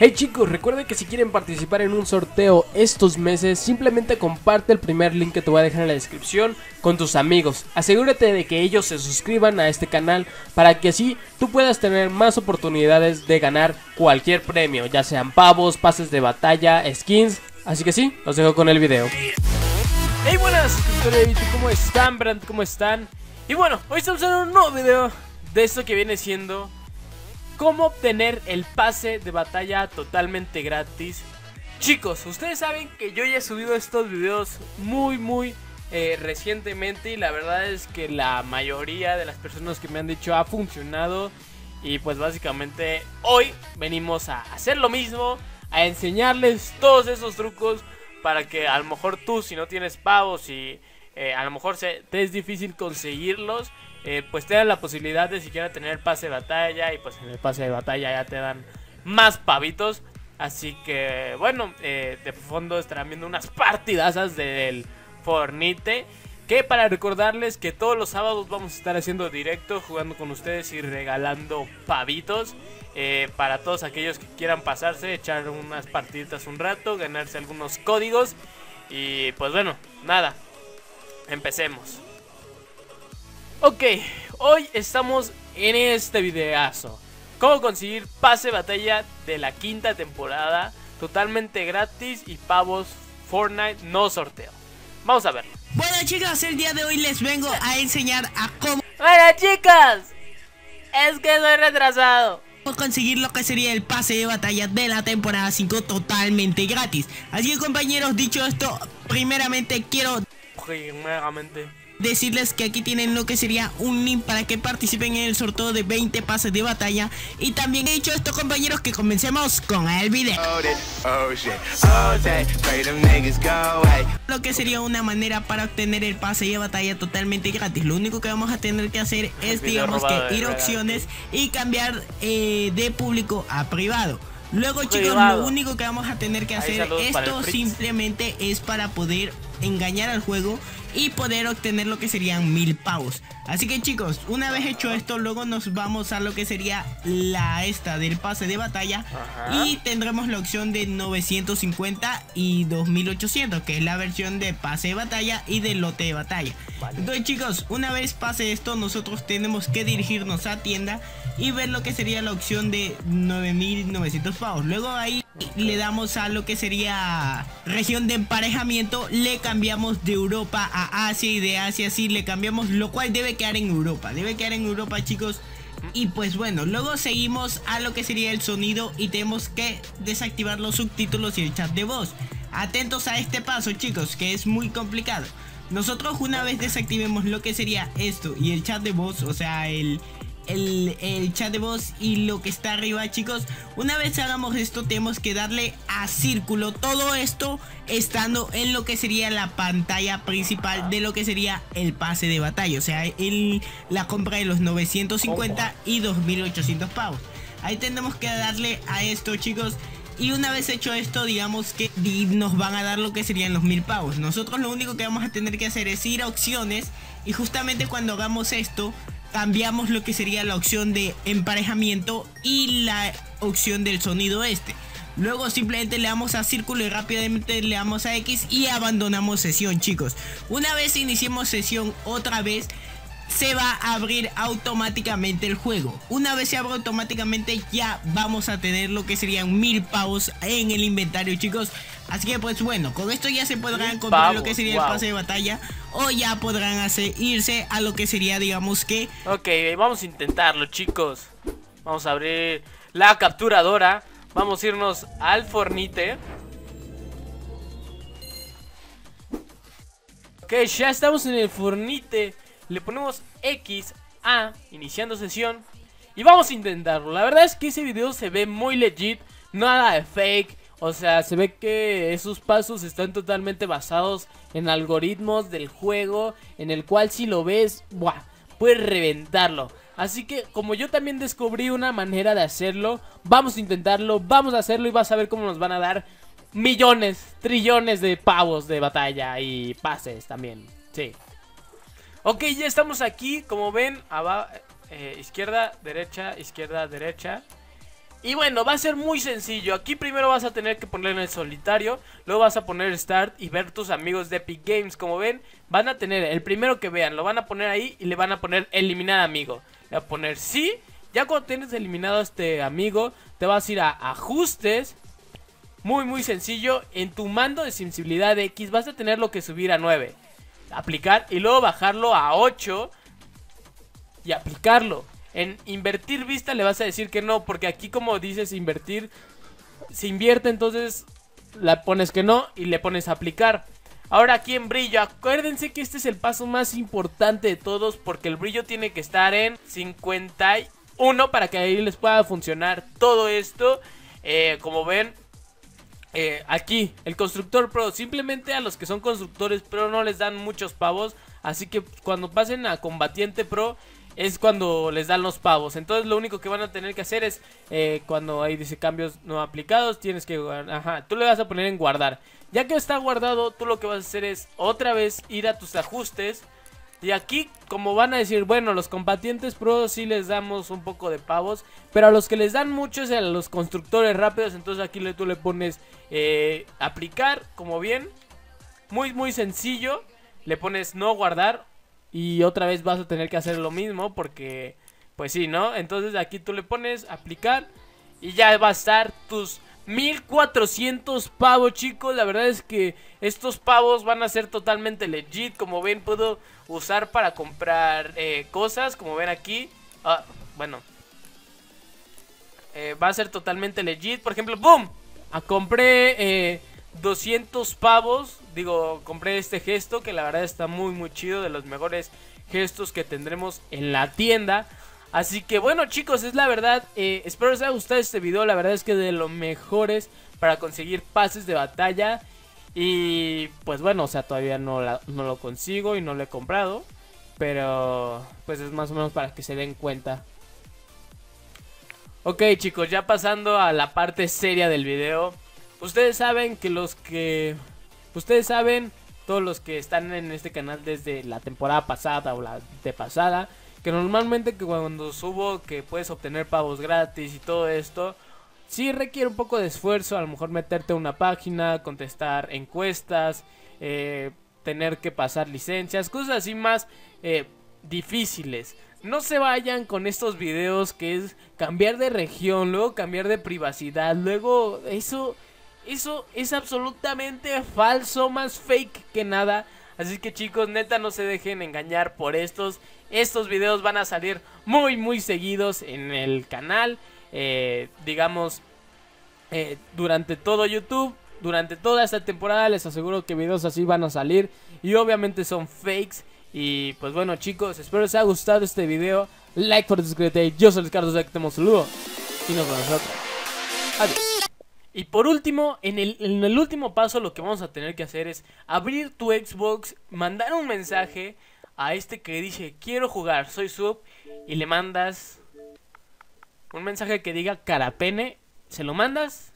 Hey chicos, recuerden que si quieren participar en un sorteo estos meses, simplemente comparte el primer link que te voy a dejar en la descripción con tus amigos. Asegúrate de que ellos se suscriban a este canal para que así tú puedas tener más oportunidades de ganar cualquier premio, ya sean pavos, pases de batalla, skins. Así que sí, los dejo con el video. Hey buenas, ¿cómo están? Brand, ¿cómo están? Y bueno, hoy estamos en un nuevo video de esto que viene siendo cómo obtener el pase de batalla totalmente gratis. Chicos, ustedes saben que yo ya he subido estos videos muy muy eh, recientemente y la verdad es que la mayoría de las personas que me han dicho ha funcionado y pues básicamente hoy venimos a hacer lo mismo, a enseñarles todos esos trucos para que a lo mejor tú si no tienes pavos y eh, a lo mejor te es difícil conseguirlos eh, pues te dan la posibilidad de siquiera tener pase de batalla y pues en el pase de batalla ya te dan más pavitos. Así que bueno, eh, de fondo estarán viendo unas partidazas del Fornite. Que para recordarles que todos los sábados vamos a estar haciendo directo, jugando con ustedes y regalando pavitos. Para todos aquellos que quieran pasarse, echar unas partiditas un rato, ganarse algunos códigos. Y pues bueno, nada, empecemos. Ok, hoy estamos en este videazo. Cómo conseguir pase batalla de la quinta temporada totalmente gratis y pavos Fortnite no sorteo. Vamos a verlo. Bueno chicos, el día de hoy les vengo a enseñar a cómo... Hola chicas, es que soy retrasado conseguir lo que sería el pase de batalla de la temporada 5 totalmente gratis. Así que compañeros, dicho esto, primeramente quiero... Primeramente decirles que aquí tienen lo que sería un link para que participen en el sorteo de 20 pases de batalla. Y también he dicho esto compañeros que comencemos con el video. Lo que sería una manera para obtener el pase de batalla totalmente gratis. Lo único que vamos a tener que hacer es digamos que ir a opciones y cambiar eh, de público a privado. Luego chicos, lo único que vamos a tener que hacer esto simplemente es para poder engañar al juego y poder obtener lo que serían mil pavos. Así que chicos, una vez hecho esto, luego nos vamos a lo que sería la esta del pase de batalla y tendremos la opción de 950 y 2800, que es la versión de pase de batalla y de lote de batalla. Entonces chicos, una vez pase esto, nosotros tenemos que dirigirnos a tienda y ver lo que sería la opción de 9900 pavos. Luego ahí le damos a lo que sería región de emparejamiento, le cambiamos de Europa a Asia y de Asia sí le cambiamos, lo cual debe quedar en Europa, debe quedar en Europa chicos. Y pues bueno, luego seguimos a lo que sería el sonido y tenemos que desactivar los subtítulos y el chat de voz. Atentos a este paso chicos, que es muy complicado. Nosotros una vez desactivemos lo que sería esto y el chat de voz, o sea, el, el, chat de voz y lo que está arriba chicos. Una vez hagamos esto tenemos que darle a círculo Todo esto estando en lo que sería la pantalla principal de lo que sería el pase de batalla O sea, la compra de los 950 y 2800 pavos. Ahí tendremos que darle a esto chicos. Y una vez hecho esto, digamos que nos van a dar lo que serían los mil pavos. Nosotros lo único que vamos a tener que hacer es ir a opciones y justamente cuando hagamos esto, cambiamos lo que sería la opción de emparejamiento y la opción del sonido este. Luego simplemente le damos a círculo y rápidamente le damos a X y abandonamos sesión chicos. Una vez iniciemos sesión otra vez se va a abrir automáticamente el juego. Una vez se abre automáticamente ya vamos a tener lo que serían mil pavos en el inventario chicos. Así que pues bueno, con esto ya se podrán comprar lo que sería el pase de batalla o ya podrán irse a lo que sería digamos que... Ok, vamos a intentarlo chicos. Vamos a abrir la capturadora. Vamos a irnos al fornite. Ok, ya estamos en el fornite. Le ponemos X a iniciando sesión. Y vamos a intentarlo. La verdad es que ese video se ve muy legit. Nada de fake. O sea, se ve que esos pasos están totalmente basados en algoritmos del juego, en el cual si lo ves, ¡buah! puedes reventarlo. Así que como yo también descubrí una manera de hacerlo, vamos a intentarlo, vamos a hacerlo y vas a ver cómo nos van a dar millones, trillones de pavos de batalla y pases también. Sí. Ok, ya estamos aquí, como ven, abajo, eh, izquierda, derecha, izquierda, derecha. Y bueno, va a ser muy sencillo. Aquí primero vas a tener que poner en el solitario. Luego vas a poner start y ver tus amigos de Epic Games. Como ven, van a tener el primero que vean. Lo van a poner ahí y le van a poner eliminar amigo. Le va a poner sí. Ya cuando tienes eliminado a este amigo, te vas a ir a ajustes. Muy, muy sencillo. En tu mando de sensibilidad X vas a tener lo que subir a 9. Aplicar y luego bajarlo a 8. Y aplicarlo. En invertir vista le vas a decir que no, porque aquí como dices invertir, se invierte, entonces la pones que no y le pones aplicar. Ahora aquí en brillo, acuérdense que este es el paso más importante de todos porque el brillo tiene que estar en 51 para que ahí les pueda funcionar todo esto. Eh, como ven, eh, aquí el constructor pro, simplemente a los que son constructores pro no les dan muchos pavos. Así que cuando pasen a combatiente pro es cuando les dan los pavos. Entonces lo único que van a tener que hacer es eh, cuando hay dice cambios no aplicados, tienes que ajá, tú le vas a poner en guardar. Ya que está guardado, tú lo que vas a hacer es otra vez ir a tus ajustes. Y aquí, como van a decir, bueno, los combatientes pro sí les damos un poco de pavos. Pero a los que les dan mucho es a los constructores rápidos. Entonces aquí tú le pones eh, aplicar, como bien. Muy, muy sencillo. Le pones no guardar y otra vez vas a tener que hacer lo mismo porque, pues sí, ¿no? Entonces aquí tú le pones aplicar y ya va a estar tus 1400 pavos, chicos. La verdad es que estos pavos van a ser totalmente legit. Como ven, puedo usar para comprar eh, cosas. Como ven aquí. Ah, bueno. Eh, va a ser totalmente legit. Por ejemplo, ¡boom! Ah, compré eh, 200 pavos. Digo, compré este gesto que la verdad está muy muy chido. De los mejores gestos que tendremos en la tienda. Así que bueno chicos, es la verdad. Eh, espero les haya gustado este video. La verdad es que de los mejores para conseguir pases de batalla. Y pues bueno, o sea, todavía no, no lo consigo y no lo he comprado. Pero pues es más o menos para que se den cuenta. Ok chicos, ya pasando a la parte seria del video. Ustedes saben que los que... Ustedes saben, todos los que están en este canal desde la temporada pasada o la de pasada, que normalmente que cuando subo que puedes obtener pavos gratis y todo esto, sí requiere un poco de esfuerzo, a lo mejor meterte a una página, contestar encuestas, eh, tener que pasar licencias, cosas así más eh, difíciles. No se vayan con estos videos que es cambiar de región, luego cambiar de privacidad, luego eso eso es absolutamente falso, más fake que nada. Así que chicos, neta no se dejen engañar por estos. Estos videos van a salir muy muy seguidos en el canal. Eh, digamos, eh, durante todo YouTube. Durante toda esta temporada les aseguro que videos así van a salir. Y obviamente son fakes. Y pues bueno chicos, espero les haya gustado este video. Like for this Yo soy Zek, te saludo. Y nos vemos nosotros. Adiós. Y por último, en el, en el último paso lo que vamos a tener que hacer es abrir tu Xbox, mandar un mensaje a este que dice quiero jugar, soy sub y le mandas un mensaje que diga carapene, se lo mandas.